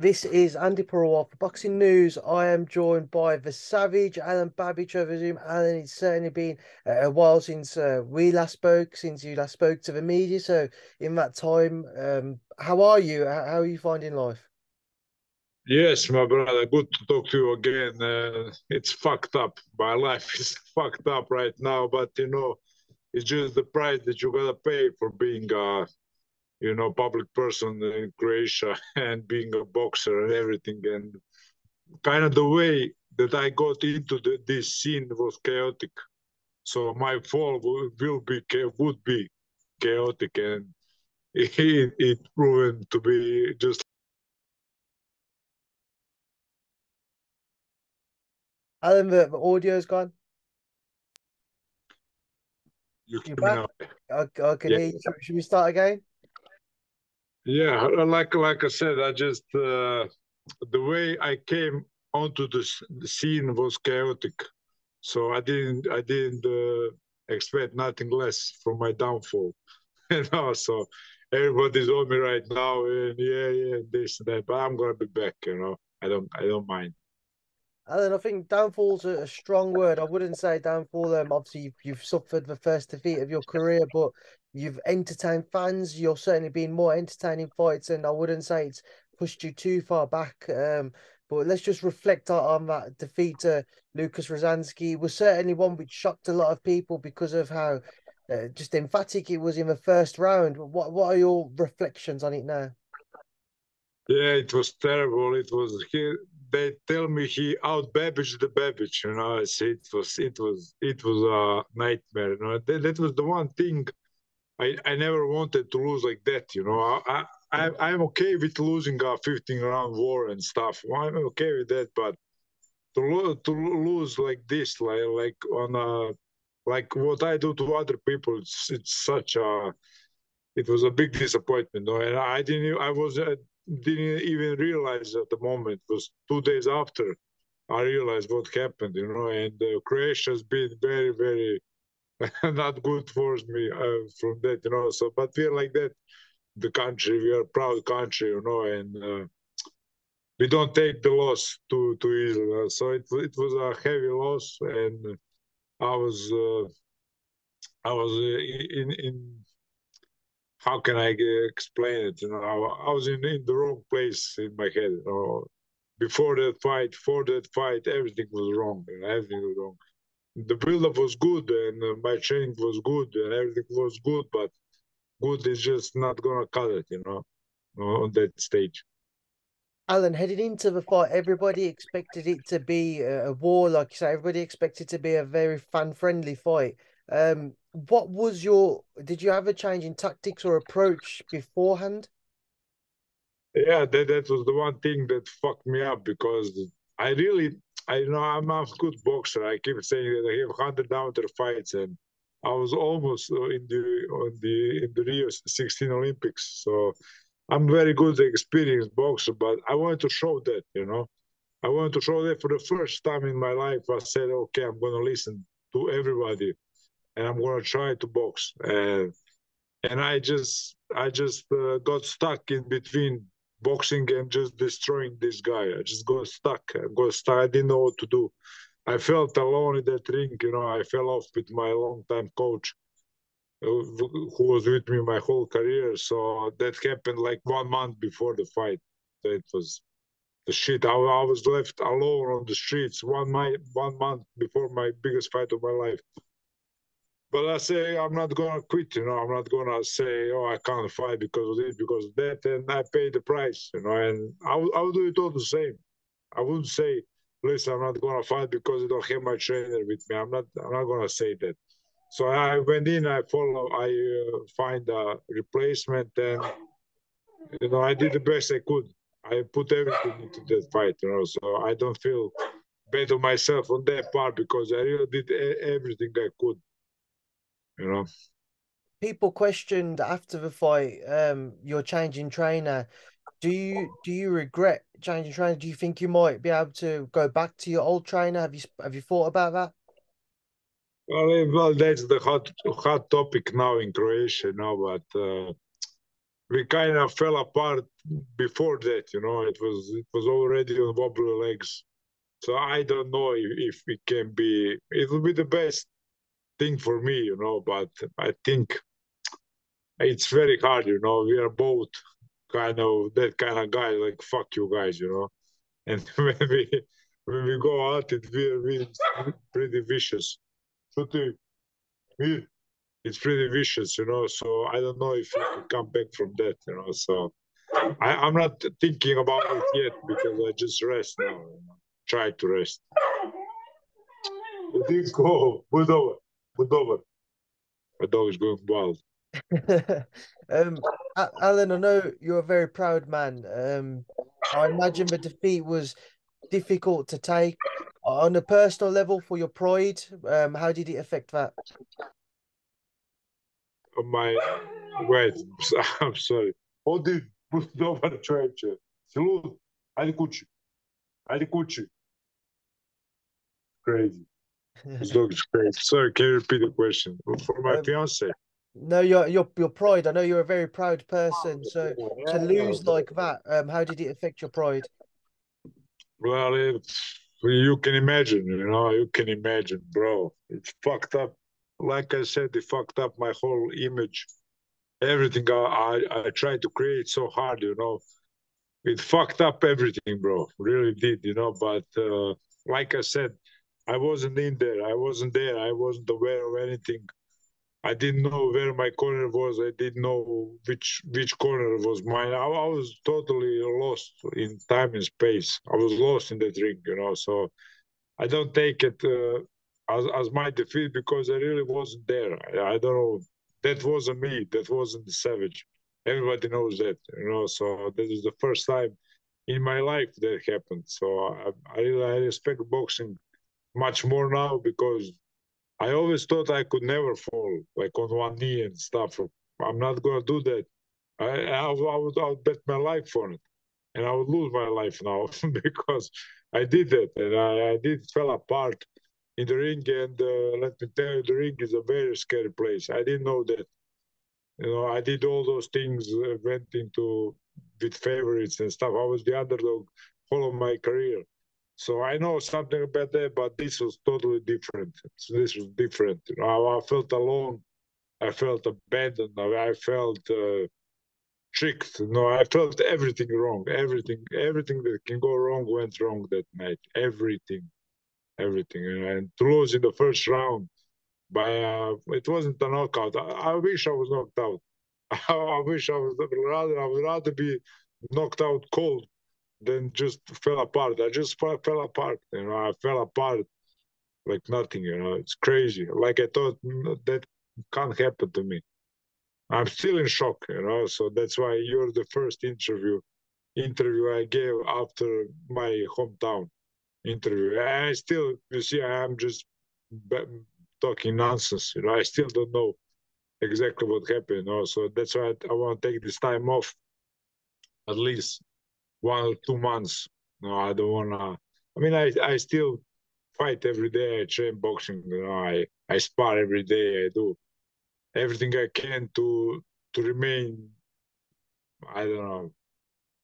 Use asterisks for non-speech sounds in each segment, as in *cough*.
This is Andi Purewal for Boxing News. I am joined by the Savage, Alen Babic over Zoom. Alen, it's certainly been a while since uh, we last spoke, since you last spoke to the media. So, in that time, um, how are you? How are you finding life? Yes, my brother, good to talk to you again. Uh, it's fucked up. My *laughs* life is fucked up right now, but you know, it's just the price that you gotta pay for being a you know, public person in Croatia *laughs* and being a boxer and everything. And kind of the way that I got into the, this scene was chaotic. So my fall will, will be would be chaotic, and *laughs* it, it proven to be just. Alen, the, the audio's gone. You can? I, I can yeah. hear you. Should we start again? Yeah, like like I said, I just uh, the way I came onto the, scene was chaotic, so I didn't I didn't uh, expect nothing less from my downfall, *laughs* you know. So everybody's on me right now, and yeah, yeah, this and that. But I'm gonna be back, you know. I don't I don't mind. Alen, I think downfall's a strong word. I wouldn't say downfall. Um, obviously you've, you've suffered the first defeat of your career, but You've entertained fans. You're certainly been more entertaining fights, and I wouldn't say it's pushed you too far back. Um, but let's just reflect on that defeat to Lukasz Rozanski. It was certainly one which shocked a lot of people because of how uh, just emphatic it was in the first round. What what are your reflections on it now? Yeah, it was terrible. It was he. They tell me he out Babbage the Babic. You know, it was it was it was a nightmare. You know, that, that was the one thing I, I never wanted to lose like that. You know, I, I I'm okay with losing a 15 round war and stuff. I'm okay with that, but to lo- to lose like this, like like on a like what I do to other people, it's it's such a it was a big disappointment. You know? And I didn't I was I didn't even realize at the moment. It was two days after I realized what happened. You know, and uh, Croatia's been very very *laughs* not good for me uh, from that, you know. So, but we're like that, the country. We are proud country, you know, and uh, we don't take the loss too too easily. So it it was a heavy loss, and I was uh, I was uh, in in how can I explain it? You know, I, I was in, in the wrong place in my head. You know, before that fight, for that fight, everything was wrong. You know, everything was wrong the build-up was good and uh, my training was good and everything was good, but good is just not gonna cut it, you know, on that stage. Alen, heading into the fight, everybody expected it to be a war, like you say. Everybody expected to be a very fan-friendly fight. Um, what was your? Did you have a change in tactics or approach beforehand? Yeah, that that was the one thing that fucked me up because I really I know I'm a good boxer. I keep saying that I have hundred amateur fights, and I was almost in the on the in the Rio 16 Olympics. So I'm very good, experienced boxer. But I wanted to show that, you know, I wanted to show that for the first time in my life. I said, okay, I'm going to listen to everybody, and I'm going to try to box. And and I just I just uh, got stuck in between boxing and just destroying this guy. I just got stuck. I got stuck. I didn't know what to do. I felt alone in that ring. You know, I fell off with my long-time coach, uh, who was with me my whole career. So that happened like one month before the fight. It was the shit. I, I was left alone on the streets one my one month before my biggest fight of my life but I say I'm not gonna quit. You know, I'm not gonna say, oh, I can't fight because of this, because of that, and I pay the price. You know, and I will, I will do it all the same. I wouldn't say, listen, I'm not gonna fight because I don't have my trainer with me. I'm not. I'm not gonna say that. So I went in. I follow. I uh, find a replacement, and you know, I did the best I could. I put everything into that fight. You know, so I don't feel bad on myself on that part because I really did everything I could you know. People questioned after the fight, um, your changing trainer. Do you do you regret changing trainer? Do you think you might be able to go back to your old trainer? Have you have you thought about that? Well, well, that's the hot hot topic now in Croatia now, but uh, we kind of fell apart before that. You know, it was it was already on wobbly legs. So I don't know if, if it can be. It will be the best thing for me, you know. But I think it's very hard, you know. We are both kind of that kind of guy, like fuck you guys, you know. And *laughs* when we when we go out, it will be pretty vicious. It's pretty vicious, you know. So I don't know if you can come back from that, you know. So I, I'm not thinking about it yet because I just rest now. You know? Try to rest. Let's Go, put over, my dog. My dog is going wild. *laughs* um, Alen, I know you're a very proud man. Um, I imagine the defeat was difficult to take on a personal level for your pride. Um, how did it affect that? My wait, *laughs* I'm sorry. Оди добър човече. Салут. Айде кучи. Айде. Crazy. This is crazy. *laughs* Sorry, can you repeat the question? For my um, fiance. No, your your your pride. I know you're a very proud person. So to lose like that, um, how did it affect your pride? Well, it's you can imagine, you know, you can imagine, bro. It's fucked up. Like I said, it fucked up my whole image. Everything I I, I tried to create so hard, you know. It fucked up everything, bro. Really did, you know. But uh, like I said, I wasn't in there. I wasn't there. I wasn't aware of anything. I didn't know where my corner was. I didn't know which which corner was mine. I, I, was totally lost in time and space. I was lost in that ring, you know. So I don't take it uh, as as my defeat because I really wasn't there. I, I, don't know. That wasn't me. That wasn't the savage. Everybody knows that, you know. So this is the first time in my life that happened. So I I, I respect boxing much more now because I always thought I could never fall, like on one knee and stuff. I'm not gonna do that. I, I, I would, I would bet my life on it, and I would lose my life *laughs* now *laughs* because I did that, and I, I did fell apart in the ring. And uh, let me tell you, the ring is a very scary place. I didn't know that. You know, I did all those things, uh, went into with favorites and stuff. I was the underdog all of my career. So I know something about that, but this was totally different. This was different. You know, I, felt alone. I felt abandoned. I felt uh, tricked. You know, I felt everything wrong. Everything, everything that can go wrong went wrong that night. Everything, everything. And to lose in the first round by uh, it wasn't a knockout. I, I wish I was knocked out. I, *laughs* I wish I was rather. I would rather be knocked out cold then just fell apart. I just fell, fell apart. You know, I fell apart like nothing. You know, it's crazy. Like I thought mm, that can't happen to me. I'm still in shock. You know, so that's why you're the first interview interview I gave after my hometown interview. I still, you see, I'm just talking nonsense. You know, I still don't know exactly what happened. You know? So that's why I, I want to take this time off, at least one or two months. No, I don't wanna. I mean, I I still fight every day. I train boxing. You know, I I spar every day. I do everything I can to to remain. I don't know.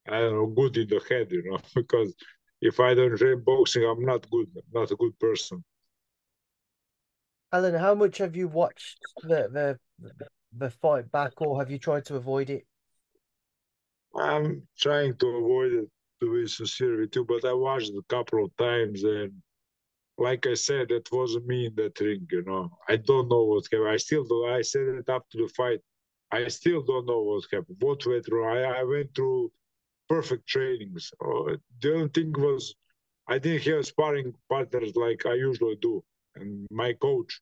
I don't know, good in the head, you know, *laughs* because if I don't train boxing, I'm not good. I'm not a good person. Alen, how much have you watched the the the fight back, or have you tried to avoid it? I'm trying to avoid it to be sincere with you, but I watched a couple of times and like I said, that wasn't me in that ring, you know. I don't know what happened. I still do I said it after the fight. I still don't know what happened. What went through. I, I went through perfect trainings. Uh, the only thing was I didn't have sparring partners like I usually do. And my coach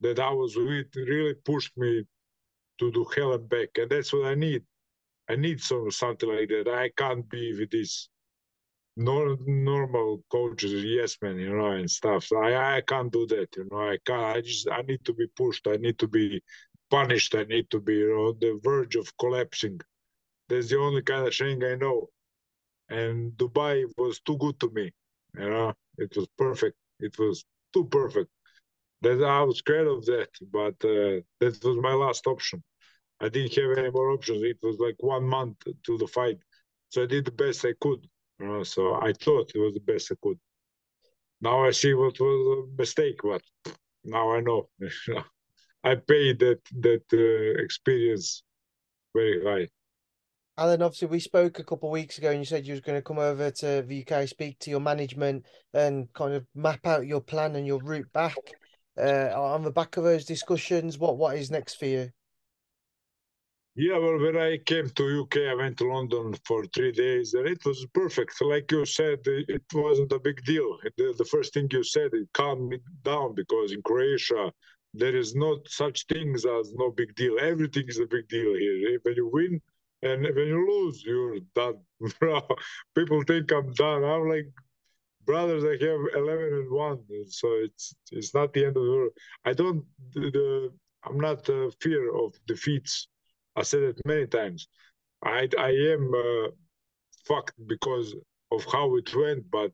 that I was with really pushed me to do hell and back. And that's what I need. I need some something like that. I can't be with these nor, normal coaches, yes men, you know, and stuff. So I I can't do that, you know. I can't. I just I need to be pushed. I need to be punished. I need to be you know, on the verge of collapsing. That's the only kind of thing I know. And Dubai was too good to me. You know, it was perfect. It was too perfect. That I was scared of that, but uh, that was my last option. I didn't have any more options. It was like one month to the fight, so I did the best I could. You know, so I thought it was the best I could. Now I see what was a mistake, but now I know. *laughs* I paid that that uh, experience very high. Alen, obviously, we spoke a couple of weeks ago, and you said you was going to come over to the UK, speak to your management, and kind of map out your plan and your route back. Uh, on the back of those discussions, what what is next for you? Yeah, well, when I came to UK, I went to London for three days, and it was perfect. Like you said, it wasn't a big deal. The, the first thing you said, it calmed me down because in Croatia, there is not such things as no big deal. Everything is a big deal here. When you win, and when you lose, you're done. *laughs* People think I'm done. I'm like, brothers, I have 11 and 1. So it's it's not the end of the world. I don't, the, the I'm not uh, fear of defeats. I said it many times. I, I am uh, fucked because of how it went, but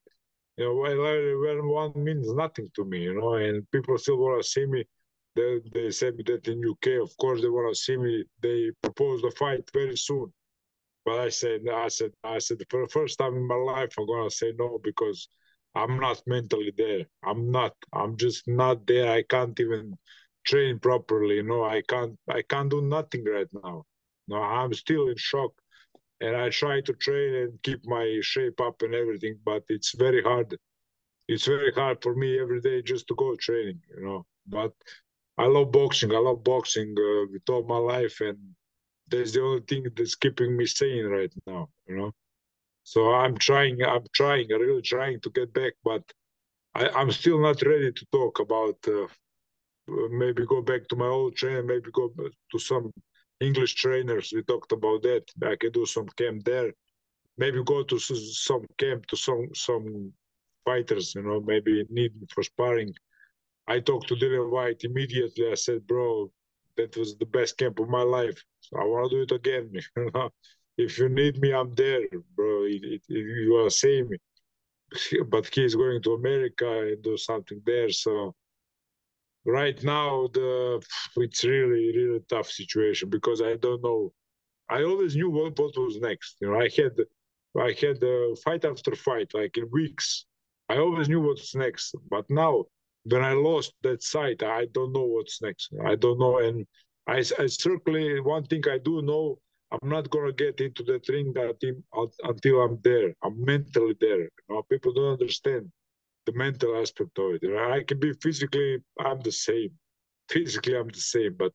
you know, when one means nothing to me, you know, and people still want to see me they, they said that in UK, of course, they want to see me. They proposed a fight very soon. But I said, I said, I said, for the first time in my life, I'm gonna say no because I'm not mentally there. I'm not. I'm just not there. I can't even train properly. You know, I can't. I can't do nothing right now. No, I'm still in shock, and I try to train and keep my shape up and everything, but it's very hard. It's very hard for me every day just to go training. You know, but I love boxing. I love boxing uh, with all my life, and that's the only thing that's keeping me sane right now. You know, so I'm trying. I'm trying. I'm really trying to get back, but I, am still not ready to talk about. Uh, Uh, maybe go back to my old trainer. Maybe go to some English trainers. We talked about that. I can do some camp there. Maybe go to some camp to some some fighters. You know, maybe need for sparring I talked to Dillian Whyte immediately. I said, bro, that was the best camp of my life. So I want to do it again. *laughs* if you need me, I'm there, bro. It, it, you are seeing me. *laughs* But he's going to America and do something there. So right now, the it's really, really tough situation because I don't know. I always knew what, what was next. You know, I had I had a fight after fight, like in weeks. I always knew what's next. But now when I lost that sight, I don't know what's next. I don't know. And I, I certainly, one thing I do know, I'm not going to get into that ring that until I'm there. I'm mentally there. You know, people don't understand the mental aspect of it. I can be physically, I'm the same. Physically, I'm the same, but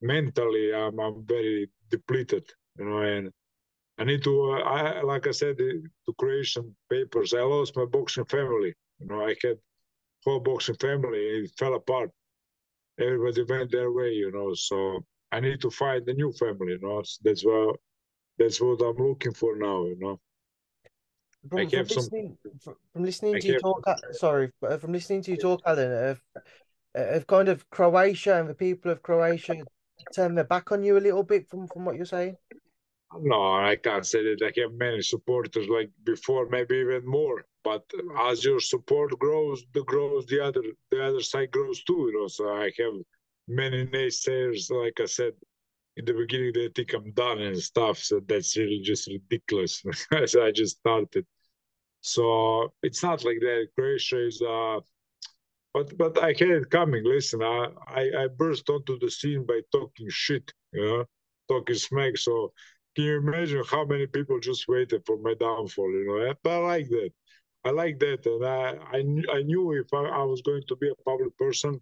mentally, I'm, I'm very depleted. You know, and I need to, uh, I like I said, to Croatian papers. I lost my boxing family. You know, I had whole boxing family. It fell apart. Everybody went their way, you know. So I need to find a new family, you know. That's what that's what I'm looking for now, you know. From, from listening, some, from listening to you talk, uh, sorry, uh, from listening to you talk, Alen, of, of kind of Croatia and the people of Croatia turned their back on you a little bit from from what you're saying. No, I can't say that I have many supporters like before, maybe even more. But as your support grows, the grows the other the other side grows too. You know, so I have many naysayers. Like I said in the beginning, they think I'm done and stuff. So that's really just ridiculous. *laughs* so I just started. So it's not like that. Croatia is uh but but I had it coming. Listen, I, I, I burst onto the scene by talking shit, you know, talking smack. So can you imagine how many people just waited for my downfall? You know, but I like that. I like that, and I I, I knew if I, I was going to be a public person,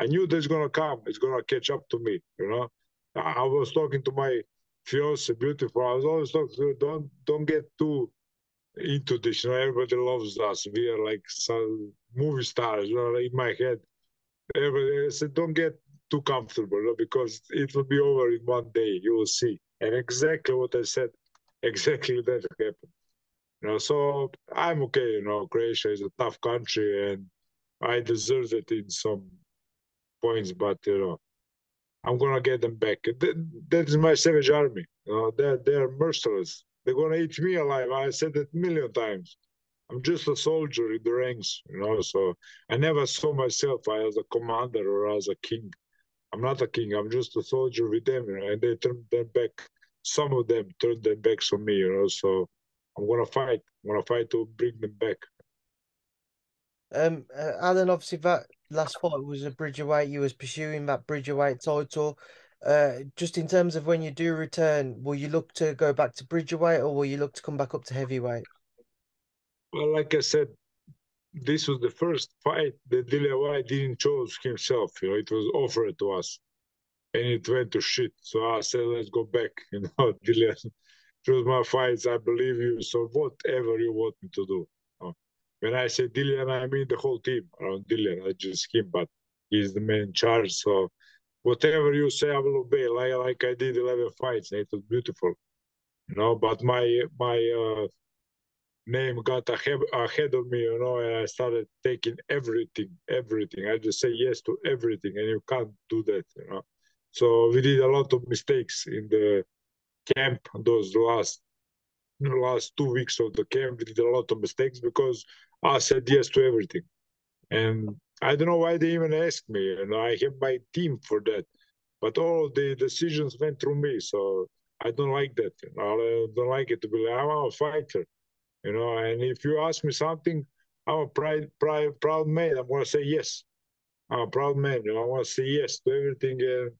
I knew that's gonna come. It's gonna catch up to me. You know, I, I was talking to my fiance, beautiful. I was always talking to her, don't don't get too into this. You know, everybody loves us. We are like some movie stars. You know, in my head, everybody said, don't get too comfortable you know, because it will be over in one day. You will see. And exactly what I said, *laughs* exactly that happened. You know, so I'm okay. You know, Croatia is a tough country, and I deserve it in some points. But you know, I'm gonna get them back. That, that is my savage army. You know, they're they're merciless. They're gonna eat me alive. I said that a million times. I'm just a soldier in the ranks, you know. So I never saw myself as a commander or as a king. I'm not a king. I'm just a soldier with them, you know, and they turned them back. Some of them turned their backs on me, you know. So I'm gonna fight. I'm gonna fight to bring them back. Um, uh, Alen, obviously that last fight was a bridge bridgerweight. You was pursuing that bridge bridgerweight title. Uh, just in terms of when you do return, will you look to go back to bridgerweight or will you look to come back up to heavyweight? Well, like I said, this was the first fight that Whyte didn't choose himself. You know, it was offered to us, and it went to shit. So I said, let's go back. *laughs* You know, Dillian, choose my fights. I believe you. So whatever you want me to do. When I say Dillian, I mean the whole team around Dillian, not just him, but he's the main charge. So whatever you say, I will obey. Like like I did eleven fights. It was beautiful, you know. But my my uh, name got ahead, ahead of me, you know, and I started taking everything, everything. I just say yes to everything, and you can't do that, you know. So we did a lot of mistakes in the camp those last last two weeks of the camp. We did a lot of mistakes because I said yes to everything, and I don't know why they even asked me, and I have my team for that. But all the decisions went through me, so I don't like that. I don't like it to be like I'm a fighter you know. And if you ask me something, I'm a proud, proud, proud man. I'm gonna say yes. I'm a proud man. You know, I want to say yes to everything. And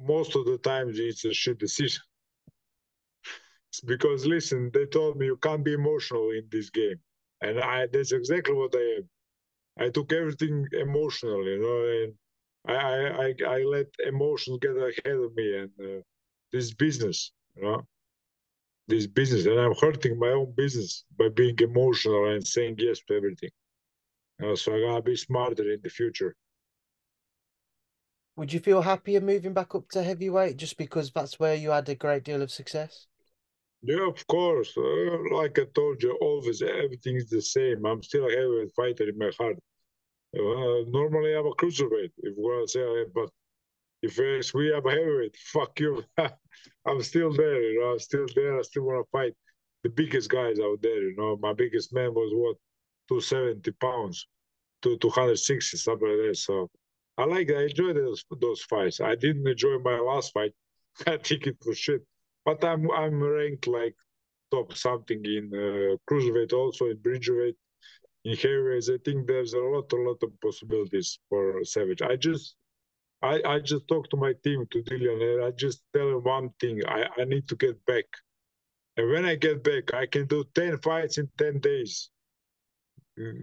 most of the times, it's a shit decision. Because listen, they told me you can't be emotional in this game, and I that's exactly what I am. I took everything emotionally, you know, and I I I let emotions get ahead of me, and uh, this business, you know this business. And i'm hurting my own business by being emotional and saying yes to everything. Uh, so i gotta be smarter in the future. Would you feel happier moving back up to heavyweight just because that's where you had a great deal of success yeah of course uh, like i told you always everything is the same i'm still a heavyweight fighter in my heart uh, normally i'm a cruiserweight if we want to say but if we have a heavyweight, *laughs* fuck you. *laughs* I'm still there, you know. I'm still there. I still want to fight the biggest guys out there. You know, my biggest man was what 270 pounds, to 260 something like that. So I like. I enjoy those those fights. I didn't enjoy my last fight. *laughs* I think it was shit. But I'm I'm ranked like top something in uh, cruiserweight, also in bridgerweight, in heavyweights. I think there's a lot, a lot of possibilities for Savage. I just I, I just talk to my team, to Dillian, and I just tell him one thing I, I need to get back. And when I get back, I can do 10 fights in 10 days.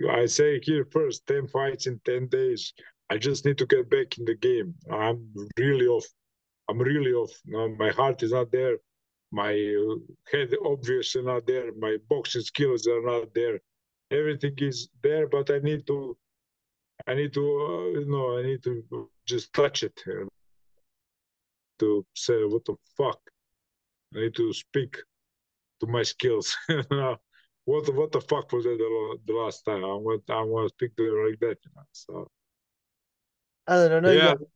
I say here first 10 fights in 10 days. I just need to get back in the game. I'm really off. I'm really off. My heart is not there. My head obviously not there. My boxing skills are not there. Everything is there, but I need to I need to, uh, you know, I need to just touch it and to say, what the fuck? I need to speak to my skills. *laughs* what what the fuck was it the, the last time? I want I want to speak to you like that. You know? So. I don't know. Yeah. You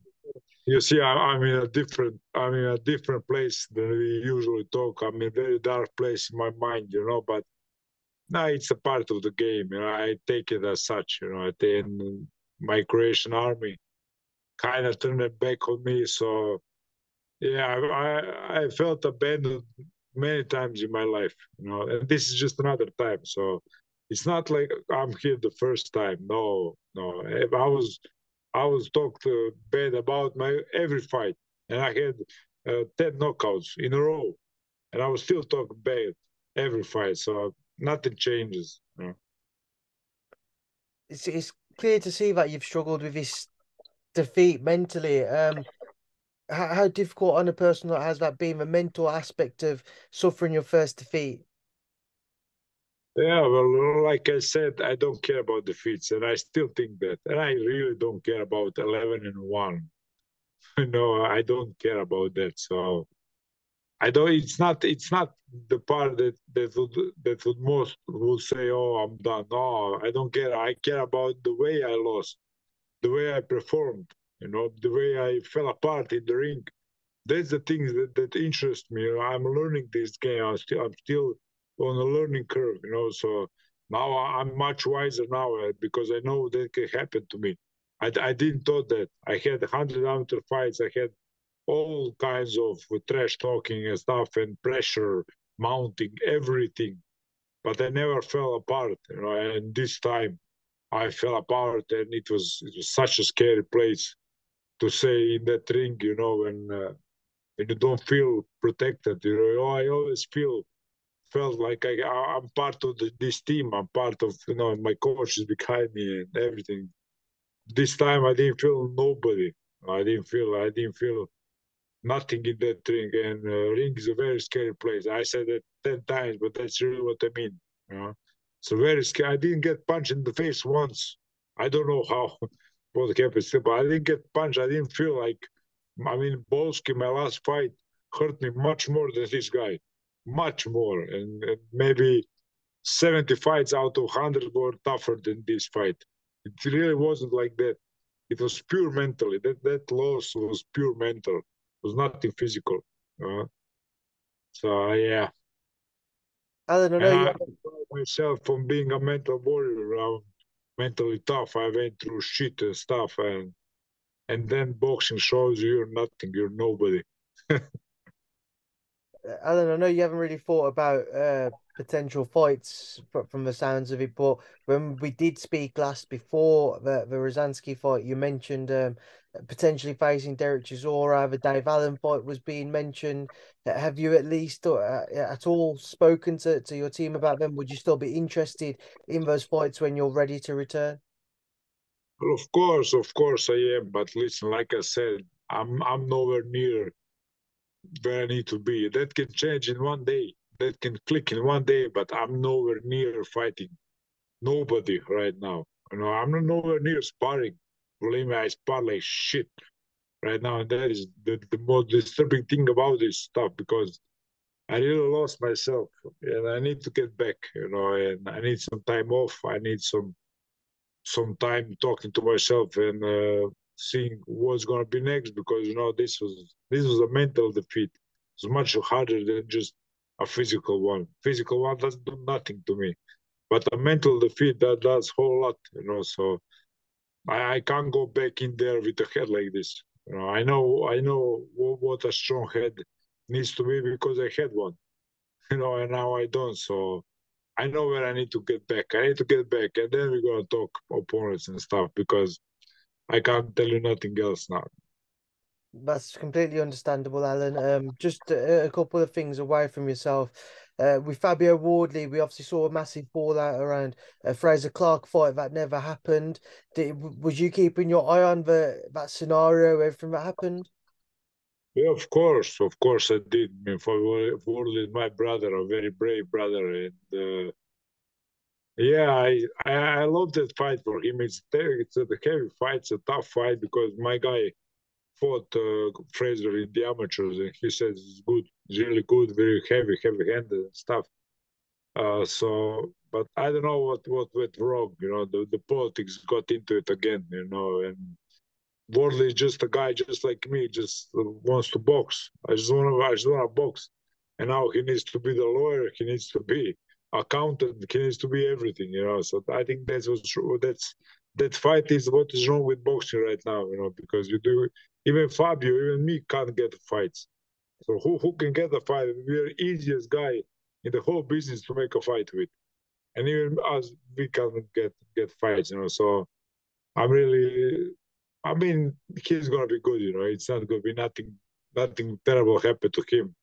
see, I, I'm in a different, I'm in a different place than we usually talk. I'm in a very dark place in my mind, you know. But now it's a part of the game, you know. I take it as such, you know. And my Croatian army kind of turned it back on me. So yeah, I I felt abandoned many times in my life, you know, and this is just another time. So it's not like I'm here the first time. No, no. I was I was talked uh, bad about my every fight, and I had uh, ten knockouts in a row, and I was still talked bad every fight. So nothing changes. You know? It's it's clear to see that you've struggled with this defeat mentally. Um, how, how difficult on a person that has that been the mental aspect of suffering your first defeat? Yeah, well, like I said, I don't care about defeats, and I still think that, and I really don't care about eleven and one. *laughs* no, I don't care about that. So I don't. It's not. It's not the part that that would that would most would say, "Oh, I'm done." No, I don't care. I care about the way I lost, the way I performed. You know, the way I fell apart in the ring. That's the things that that interest me. I'm learning this game. I'm still I'm still on a learning curve. You know, so now I'm much wiser now uh, because I know that can happen to me. I, I didn't thought that. I had 100 amateur fights. I had all kinds of trash talking and stuff and pressure mounting, everything. But I never fell apart, you know. And this time, I fell apart, and it was it was such a scary place to say in that ring, you know, when uh, you don't feel protected, you know. I always feel felt like I, I'm part of the, this team. I'm part of, you know, my coach is behind me and everything. This time I didn't feel nobody. I didn't feel, I didn't feel nothing in that ring. And uh, ring is a very scary place. I said it 10 times, but that's really what I mean. You know? So very scary. I didn't get punched in the face once. I don't know how, *laughs* what happened but I didn't get punched. I didn't feel like, I mean, Balski, my last fight, hurt me much more than this guy much more. And, and maybe 70 fights out of 100 were tougher than this fight. It really wasn't like that. It was pure mentally. That that loss was pure mental. It was nothing physical. Uh, so yeah. I know and you... I myself from being a mental warrior. I'm mentally tough. I went through shit and stuff, and and then boxing shows you you're nothing. You're nobody. *laughs* Alen, I know you haven't really thought about uh, potential fights from the sounds of it, but when we did speak last before the, the Rozanski fight, you mentioned um, potentially facing Derek Chisora. The Dave Allen fight was being mentioned. Have you at least uh, at all spoken to, to your team about them? Would you still be interested in those fights when you're ready to return? Well, of course, of course I am. But listen, like I said, I'm I'm nowhere near where I need to be. That can change in one day. That can click in one day, but I'm nowhere near fighting. Nobody right now. You know, I'm nowhere near sparring. Believe me, I spar like shit right now. And that is the, the most disturbing thing about this stuff because I really lost myself and I need to get back, you know, and I need some time off. I need some some time talking to myself and uh, seeing what's going to be next because you know this was this was a mental defeat. It's much harder than just a physical one. Physical one doesn't do nothing to me, but a mental defeat that does whole lot. You know, so I, I can't go back in there with a head like this. You know, I know I know what, a strong head needs to be because I had one. *laughs* You know, and now I don't. So I know where I need to get back. I need to get back, and then we're gonna talk opponents and stuff because I can't tell you nothing else now. That's completely understandable, Alen. Um, just a, a couple of things away from yourself. Uh, with Fabio Wardley, we obviously saw a massive fallout around a Frazer Clarke fight that never happened. Did, was you keeping your eye on the that scenario, everything that happened? Yeah, of course, of course I did. I mean, for Wardley my brother, a very brave brother, and uh, yeah, I, I, love that fight for him. It's it's a heavy fight. It's a tough fight because my guy fought uh, Frazer in the amateurs, and he says it's good, it's really good, very heavy, heavy-handed and stuff. Uh, so, but I don't know what what went wrong. You know, the, the politics got into it again. You know, and Wardley is just a guy just like me, just wants to box. I just want to, I just want to box, and now he needs to be the lawyer. He needs to be accountant needs to be everything, you know. So I think that's what's that's that fight is what is wrong with boxing right now, you know, because you do even Fabio, even me can't get fights. So who who can get a fight? We're easiest guy in the whole business to make a fight with. And even us we can't get get fights, you know. So I'm really I mean he's gonna be good, you know. It's not gonna be nothing nothing terrible happen to him.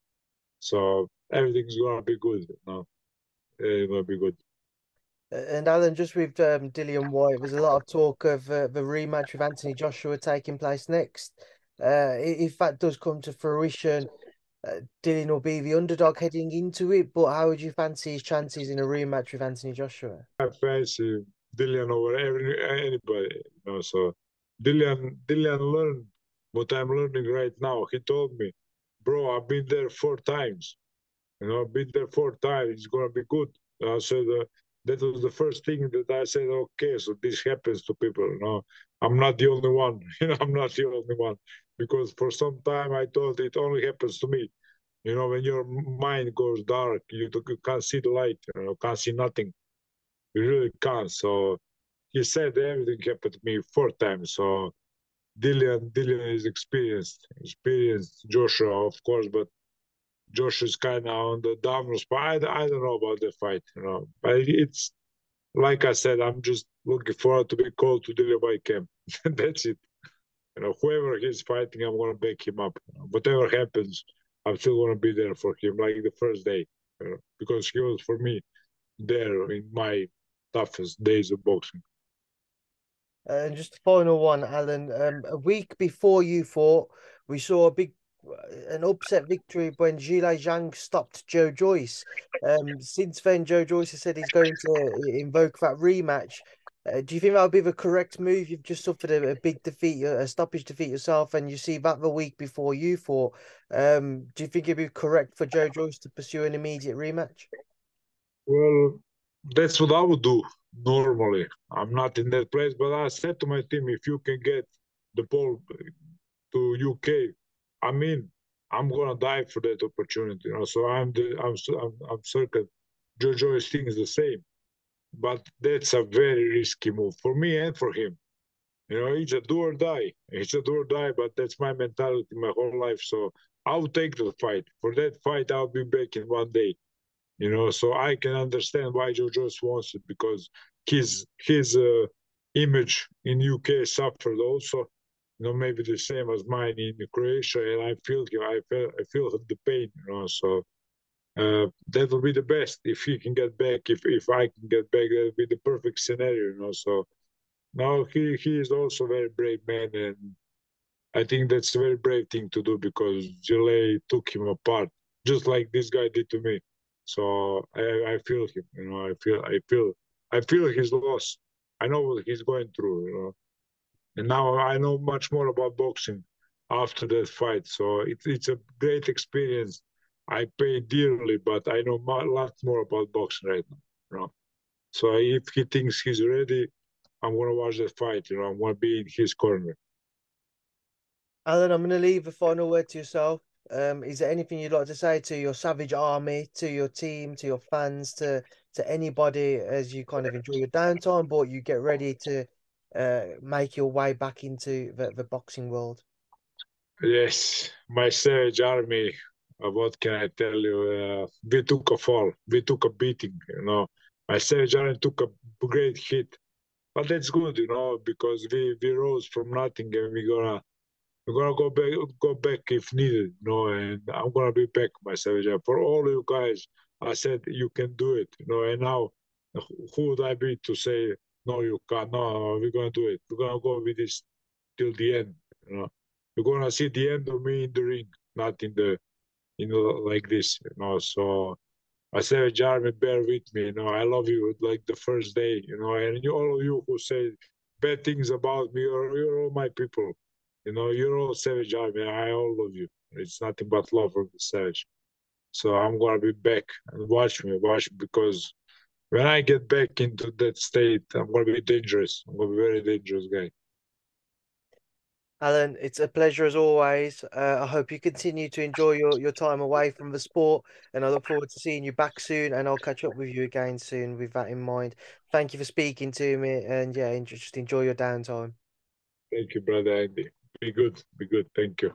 So everything's gonna be good, you know it will be good. And Alen, just with um, Dillian Whyte, there's a lot of talk of uh, the rematch with Anthony Joshua taking place next. Uh, if that does come to fruition, uh, Dillian will be the underdog heading into it. But how would you fancy his chances in a rematch with Anthony Joshua? I fancy Dillian over every, anybody. You know, so Dillian, Dillian learned what I'm learning right now. He told me, "Bro, I've been there four times. You know, been there four times. It's gonna be good. I said uh, that was the first thing that I said. Okay, so this happens to people. You know, I'm not the only one. *laughs* You know, I'm not the only one because for some time I thought it only happens to me. You know, when your mind goes dark, you, you can't see the light. You know, can't see nothing. You really can't. So he said everything happened to me four times. So Dillian, Dillian is experienced, experienced Joshua, of course, but Josh is kind of on the downward spot. I, I don't know about the fight, you know. But it's like I said, I'm just looking forward to be called to the by camp. *laughs* That's it. You know, whoever he's fighting, I'm gonna back him up. Whatever happens, I'm still gonna be there for him, like the first day, you know, because he was for me there in my toughest days of boxing. And just a final one, Alen. Um, a week before you fought, we saw a big, an upset victory when Zhilei Zhang stopped Joe Joyce. Um, since then, Joe Joyce has said he's going to invoke that rematch. Uh, do you think that would be the correct move? You've just suffered a, a, big defeat, a stoppage defeat yourself, and you see that the week before you fought. Um, do you think it'd be correct for Joe Joyce to pursue an immediate rematch? Well, that's what I would do normally. I'm not in that place, but I said to my team, if you can get the ball to UK, I mean, I'm gonna die for that opportunity. You know, so I'm the, I'm I'm, I'm certain Jojo is thinks the same, but that's a very risky move for me and for him. You know, it's a do or die. It's a do or die, but that's my mentality my whole life. So I'll take the fight. For that fight, I'll be back in one day you know so i can understand why joe joyce wants it because his his uh, image in uk suffered also know maybe the same as mine in croatia and i feel i feel i feel the pain you know so uh, that will be the best if he can get back if if i can get back that will be the perfect scenario you know so now he he is also a very brave man and i think that's a very brave thing to do because Zhilei took him apart just like this guy did to me so I, I feel him, you know, I feel, I feel, I feel his loss. I know what he's going through, you know. And now I know much more about boxing after that fight. So it, it's a great experience. I pay dearly, but I know a lot more about boxing right now, you know. So if he thinks he's ready, I'm gonna watch the fight. You know, I'm gonna be in his corner. Alen, I'm gonna leave the final word to yourself. Um, is there anything you'd like to say to your Savage Army, to your team, to your fans, to to anybody as you kind of enjoy your downtime, but you get ready to uh, make your way back into the, the boxing world? Yes, my Savage Army. Uh, what can I tell you? Uh, we took a fall. We took a beating. You know, my Savage Army took a great hit, but that's good. You know, because we we rose from nothing and we're gonna we're gonna go back, go back if needed, you know, and I'm gonna be back, my savage. For all you guys, I said you can do it, you know, and now who would I be to say no, you can't? No, we're gonna do it. We're gonna go with this till the end, you know. You're gonna see the end of me in the ring, not in the, you know, like this, you know. So I said, Jeremy, bear with me, you know. I love you like the first day, you know, and you, all of you who say bad things about me, you're, you're all my people you know, you're all Savage Army. I all love you. It's nothing but love for the Savage. So I'm gonna be back and watch me, watch because when I get back into that state, I'm gonna be dangerous. I'm gonna be a very dangerous guy. Alen, it's a pleasure as always. Uh, I hope you continue to enjoy your, your time away from the sport, and I look forward to seeing you back soon. And I'll catch up with you again soon with that in mind. Thank you for speaking to me, and yeah, just enjoy your downtime. Thank you, brother Andi. Be good. Be good. Thank you.